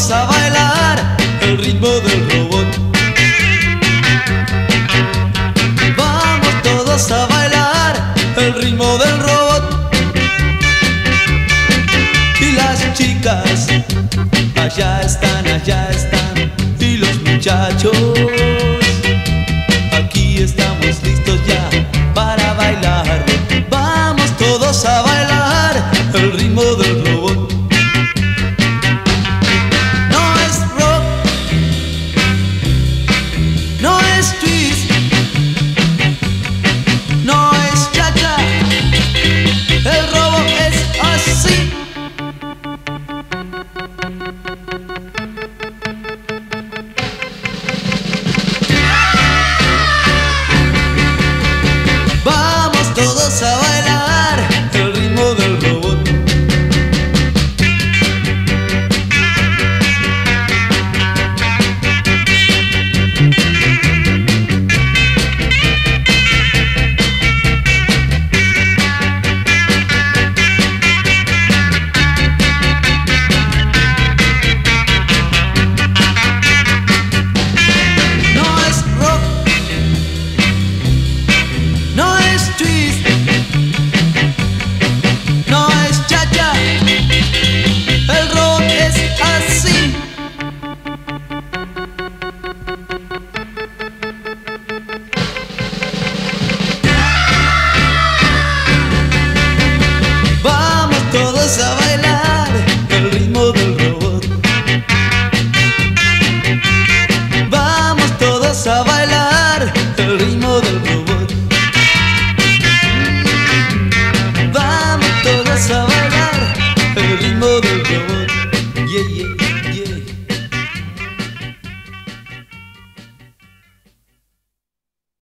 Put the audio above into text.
vamos a bailar el ritmo del robot. Vamos todos a bailar el ritmo del robot. Y las chicas allá están, allá están. Y los muchachos, aquí estamos listos ya para bailar. Vamos todos a bailar el ritmo del favorite motor going